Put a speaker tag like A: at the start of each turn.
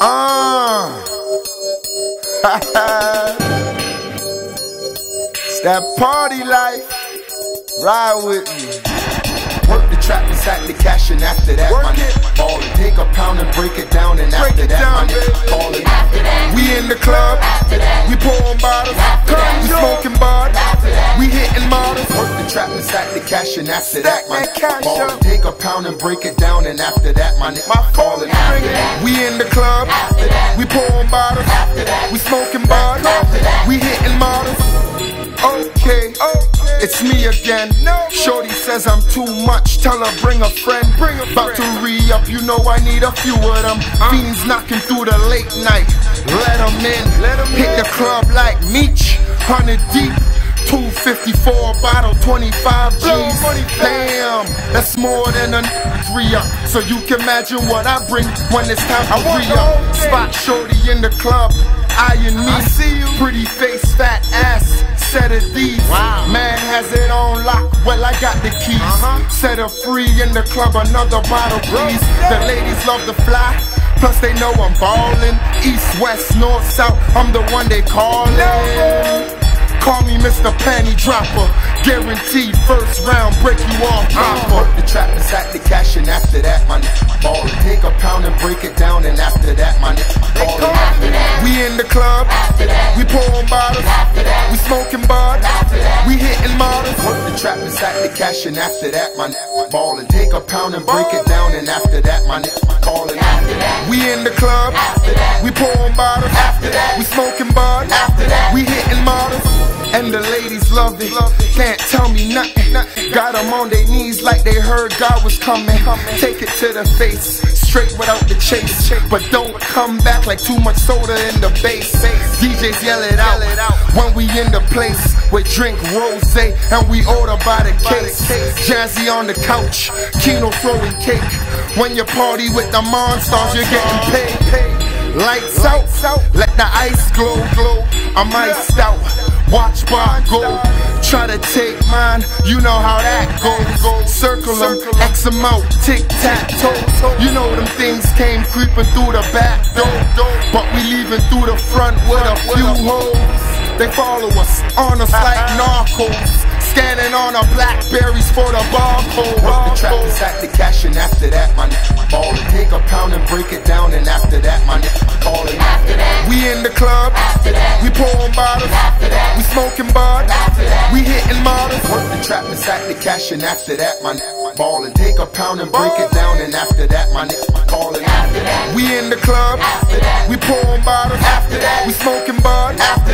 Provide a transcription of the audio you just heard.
A: Uh. it's that party life. Ride with me.
B: Work the trap and sack the cash and after that
A: Work
B: money.
A: it.
B: Ball and take a pound and break it down and
A: Break
B: after that
A: down,
B: money.
A: baby.
B: Ball and
A: We in the club. After that, We pouring bottles. After that, We smoking bud. We hitting models.
B: Work the trap and sack the cash and after
A: Stack
B: that
A: that cash
B: Ball
A: up.
B: take a pound and break it down and after that.
A: My
B: Ball
A: phone
B: and after that.
A: We in the club. We pouring bottles. We smoking bud. We hitting models. Okay, it's me again. Shorty says I'm too much. Tell her bring a friend. Bring a About to re up, you know I need a few of them. Uh. Fiends knocking through the late night. Let them in. Let them Hit the club like Meech. 100 deep. 254 bottle, 25 G's. Damn, that's more than a three up. So you can imagine what I bring when it's time for re up. Spot shorty in the club, eyeing me. I see you. Pretty face, fat ass, set of these.
C: Wow.
A: Man has it on lock, well I got the keys.
C: Uh-huh.
A: Set her free in the club, another bottle please. The ladies love to fly. Plus they know I'm ballin'. East, west, north, south. I'm the one they callin'. Call me Mr. Panty Dropper. Guaranteed first round, break you off proper.
B: Work the trap and sack the cash and after that money. Ball take a pound and break it down and after that money. Ball and after that.
A: We in the club, we pouring bottles, we smoking bud, we hitting models.
B: Work the trap and sack the cash and after that money. Ball and take a pound and break it down and after that my Call and.
A: We in the club, we And the ladies love it, can't tell me nothing. Got them on their knees like they heard God was coming. Take it to the face, straight without the chase. But don't come back like too much soda in the bass. DJs yell it out when we in the place. We drink rose and we order by the case. Jazzy on the couch, Kino throwing cake. When you party with the Monstars, you're getting paid. Lights out, let the ice glow, glow. I'm iced out. Watch bar go. Try to take mine, you know how that goes. Circle them, X them out, tic tac toe. You know them things came creeping through the back door. But we leaving through the front with a few holes. They follow us, on us like narcos. Scanning on our blackberries for the barcode.
B: Work the trap and sack the cash and after that money. Ball and take a pound and break it down and after that money. Call and after that.
A: We in the club, we pouring bottles, we smoking bud, we hitting models.
B: Work the trap and sack the cash and after that money. Ball and take a pound and break it down and after that money. Call and after that.
A: We in the club, After that, we pouring bottles, we smoking bud, we hitting models.